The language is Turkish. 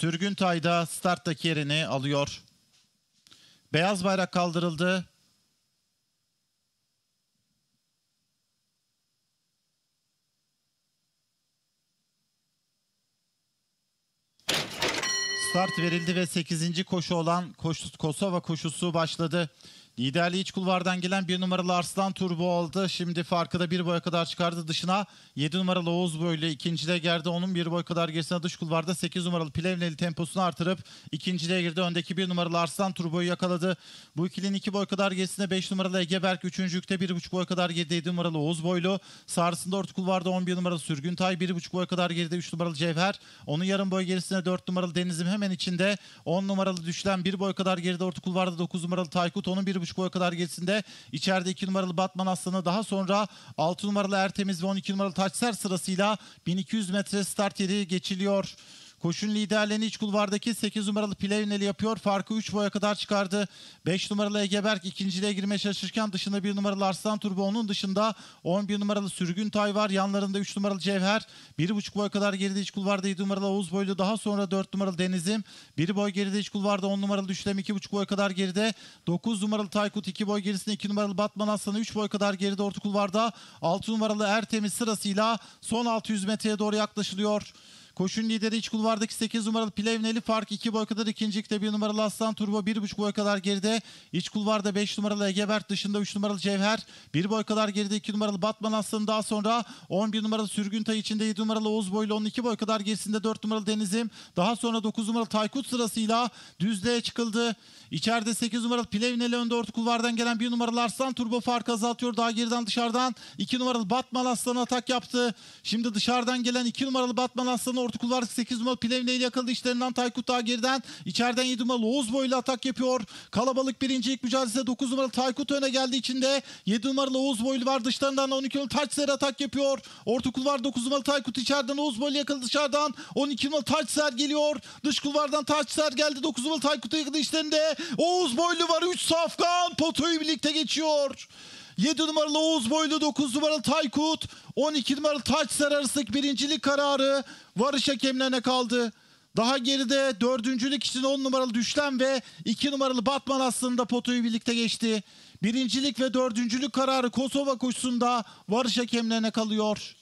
Sürgün Tay'da starttaki yerini alıyor. Beyaz bayrak kaldırıldı. Start verildi ve 8. koşu olan koşu, Kosova koşusu başladı. Liderliği iç kulvardan gelen bir numaralı Arslan Turbo aldı. Şimdi farkı da bir boya kadar çıkardı dışına. 7 numaralı Oğuz böyle ikincide geldi. Onun bir boy kadar gerisine dış kulvarda 8 numaralı Plevneli temposunu artırıp ikinciliğe girdi. Öndeki bir numaralı Arslan Turbo'yu yakaladı. Bu ikilinin 2 boy kadar gerisine 5 numaralı Egeberk. Üçüncülükte 1,5 boy kadar geride 7 numaralı Oğuz boylu. Sağrısında orta kulvarda 11 numaralı Sürgüntay. 1,5 boy kadar geride 3 numaralı Cevher. Onun yarım boy gerisine 4 numaralı Denizim hemen içinde. 10 numaralı Düşlen 1 boy kadar geride orta kulvarda 9 numaralı Taykut. Onun 1,5 boy kadar gerisinde. İçeride 2 numaralı Batman Aslanı. Daha sonra 6 numaralı Ertemiz ve 12 numaralı Taçser sırasıyla 1200 metre start yeri geçiliyor. Koşun liderliğini iç kulvardaki 8 numaralı Plevneli yapıyor. Farkı 3 boya kadar çıkardı. 5 numaralı Egeberk ikinciliğe girmeye çalışırken dışında 1 numaralı Arslan Turbo onun dışında 11 numaralı Sürgün Tay var. Yanlarında 3 numaralı Cevher. 1,5 boy kadar geride iç kulvarda 7 numaralı Oğuz Boylu. Daha sonra 4 numaralı Denizim. 1 boy geride iç kulvarda 10 numaralı Düşlem 2,5 boy kadar geride. 9 numaralı Taykut 2 boy gerisinde 2 numaralı Batman Aslanı 3 boy kadar geride orta kulvarda. 6 numaralı Ertemiz sırasıyla son 600 metreye doğru yaklaşılıyor. Koşun lideri iç kulvardaki 8 numaralı Plevneli fark 2 boy kadar ikincilikte 1 numaralı Aslan Turbo 1,5 boy kadar geride. İç kulvarda 5 numaralı Egebert dışında 3 numaralı Cevher 1 boy kadar geride 2 numaralı Batman Aslan daha sonra 11 numaralı Sürgüntay içinde 7 numaralı Oğuz boylu 12 boy kadar gerisinde 4 numaralı Denizim. Daha sonra 9 numaralı Taykut sırasıyla düzlüğe çıkıldı. İçeride 8 numaralı Plevneli önde orta kulvardan gelen 1 numaralı Arslan Turbo fark azaltıyor. Daha geriden dışarıdan 2 numaralı Batman Aslan atak yaptı. Şimdi dışarıdan gelen 2 numaralı Batman Aslan'ı orta kulvar 8 numaralı Plevne ile yakaladı işlerinden Taykut daha geriden. içeriden 7 numaralı Oğuz boylu atak yapıyor. Kalabalık birinci ilk mücadelesinde 9 numaralı Taykut öne geldi içinde. 7 numaralı Oğuz boylu var dışlarından 12 numaralı Taçser atak yapıyor. Orta kulvar 9 numaralı Taykut içeriden Oğuz boylu yakaladı dışarıdan. 12 numaralı Taçser geliyor. Dış kulvardan Taçser geldi. 9 numaralı Taykut'a yakaladı işlerinde. Oğuz boylu var 3 safkan. Potoyu birlikte geçiyor. 7 numaralı Oğuz Boylu, 9 numaralı Taykut, 12 numaralı Taçser arasındaki birincilik kararı varış hakemlerine kaldı. Daha geride dördüncülük için 10 numaralı Düşlen ve 2 numaralı Batman aslında potoyu birlikte geçti. Birincilik ve dördüncülük kararı Kosova koşusunda varış hakemlerine kalıyor.